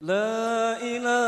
لا إله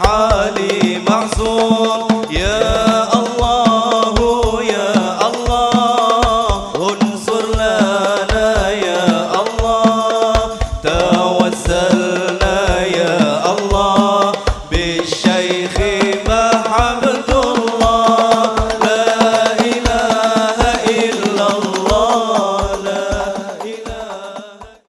عالي معصوم